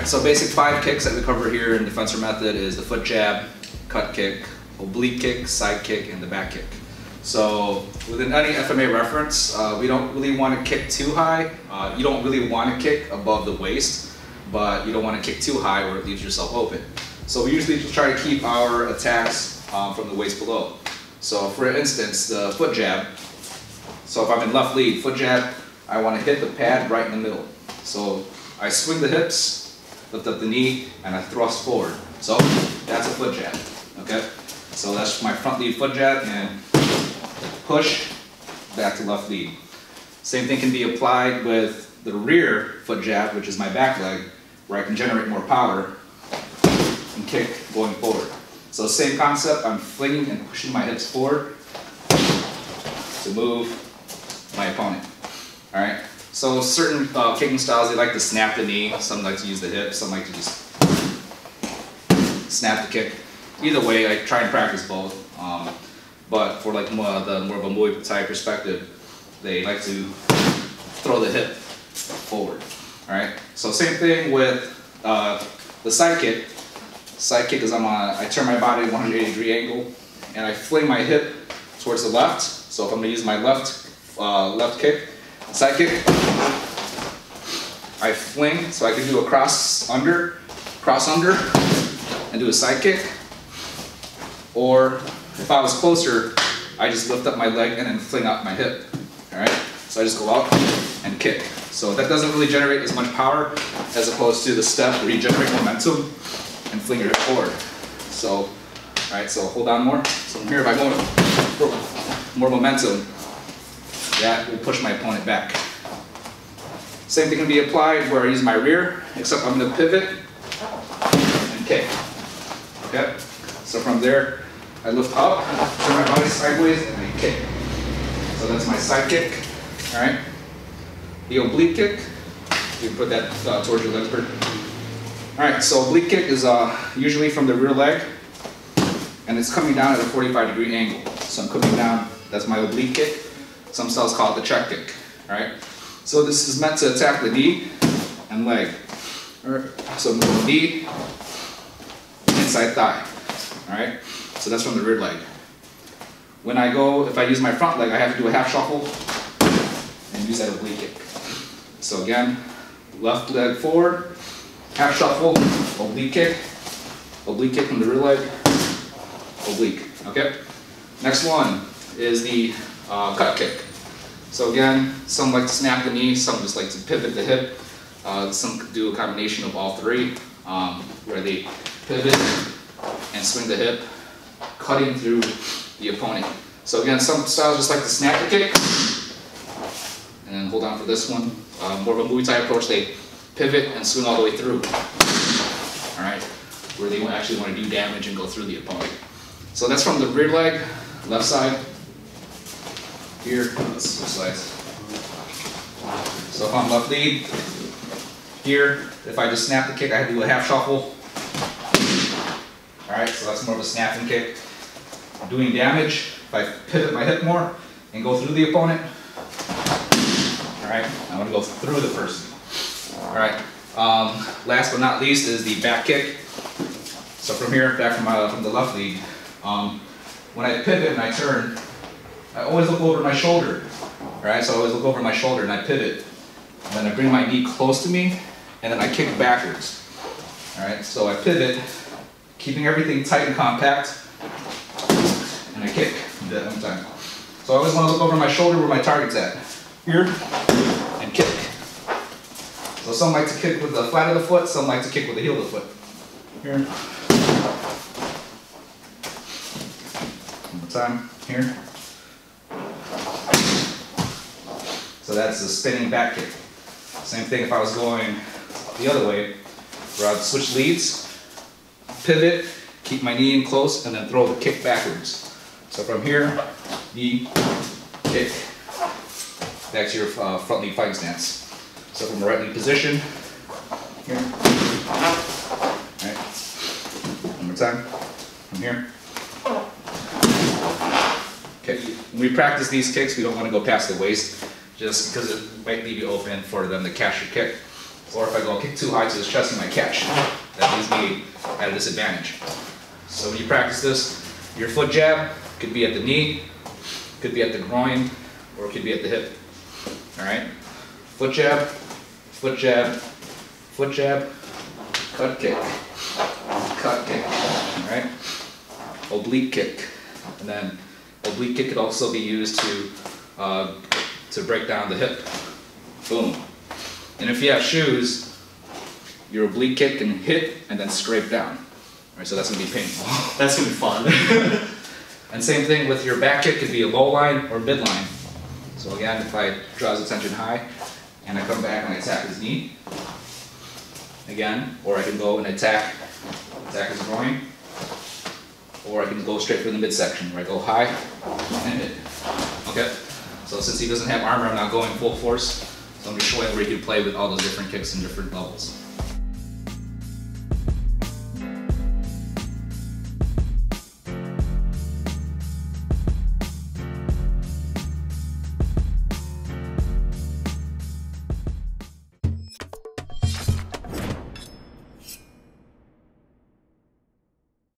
Alright, so basic five kicks that we cover here in Defensor Method is the foot jab, cut kick, oblique kick, side kick, and the back kick. So within any FMA reference, uh, we don't really want to kick too high. Uh, you don't really want to kick above the waist, but you don't want to kick too high where it leaves yourself open. So we usually just try to keep our attacks um, from the waist below. So for instance, the foot jab. So if I'm in left lead, foot jab, I want to hit the pad right in the middle. So I swing the hips, lift up the knee, and I thrust forward. So that's a foot jab, okay? So that's my front lead foot jab, and push, back to left lead. Same thing can be applied with the rear foot jab, which is my back leg, where I can generate more power and kick going forward. So same concept, I'm flinging and pushing my hips forward to move my opponent. All right, so certain uh, kicking styles, they like to snap the knee, some like to use the hip, some like to just snap the kick. Either way, I try and practice both. Um, but for like more, the more of a Muay Thai perspective, they like to throw the hip forward. All right. So same thing with uh, the side kick. Side kick is I'm on, I turn my body 180 degree angle, and I fling my hip towards the left. So if I'm gonna use my left uh, left kick, side kick, I fling. So I can do a cross under, cross under, and do a side kick, or if I was closer, I just lift up my leg and then fling out my hip. All right, so I just go out and kick. So that doesn't really generate as much power as opposed to the step where you generate momentum and fling your hip forward. So, all right, so hold on more. So from here, if I go more momentum, that will push my opponent back. Same thing can be applied where I use my rear, except I'm gonna pivot and kick. Okay, so from there, I lift up, turn my body sideways, and I kick. So that's my side kick, all right? The oblique kick, you put that uh, towards your legs. All right, so oblique kick is uh, usually from the rear leg, and it's coming down at a 45 degree angle. So I'm coming down, that's my oblique kick. Some styles call it the check kick, all right? So this is meant to attack the knee and leg. All right, so knee, inside thigh, all right? So that's from the rear leg. When I go, if I use my front leg, I have to do a half shuffle and use that oblique kick. So again, left leg forward, half shuffle, oblique kick, oblique kick from the rear leg, oblique, okay? Next one is the uh, cut kick. So again, some like to snap the knee, some just like to pivot the hip. Uh, some do a combination of all three, um, where they pivot and swing the hip, cutting through the opponent. So again, some styles just like to snap the kick, and then hold on for this one. Uh, more of a Muay Thai approach, they pivot and swing all the way through. All right, where they actually want to do damage and go through the opponent. So that's from the rear leg, left side. Here, let's switch. So if I'm left lead, here, if I just snap the kick, I have to do a half shuffle. All right, so that's more of a snapping kick doing damage, if I pivot my hip more and go through the opponent, all right, I want to go through the person. All right, um, last but not least is the back kick. So from here, back from, my, from the left lead, um, when I pivot and I turn, I always look over my shoulder, right? So I always look over my shoulder and I pivot. And then I bring my knee close to me, and then I kick backwards. All right, so I pivot, keeping everything tight and compact, and I kick that one time. So I always want to look over my shoulder where my target's at. Here, and kick. So some like to kick with the flat of the foot, some like to kick with the heel of the foot. Here. One more time, here. That's the spinning back kick. Same thing if I was going the other way, where I'd switch leads, pivot, keep my knee in close, and then throw the kick backwards. So from here, knee, kick, back to your uh, front knee fighting stance. So from the right knee position, here, right, one more time, from here. Okay, when we practice these kicks, we don't want to go past the waist, just because it might leave you open for them to catch your kick. Or if I go kick too high to his chest, he might catch. That leaves me at a disadvantage. So when you practice this, your foot jab could be at the knee, could be at the groin, or it could be at the hip. Alright? Foot jab, foot jab, foot jab, cut kick, cut kick. Alright? Oblique kick. And then oblique kick could also be used to uh, to break down the hip. Boom. And if you have shoes, your oblique kick can hit and then scrape down. Alright, so that's gonna be painful. That's gonna be fun. And same thing with your back kick, could be a low line or mid line. So again, if I draw his attention high and I come back and I attack his knee, again, or I can go and attack, attack his groin, or I can go straight for the midsection where I go high and hit. Okay? So since he doesn't have armor, I'm not going full force. So I'm just showing where he can play with all those different kicks and different levels.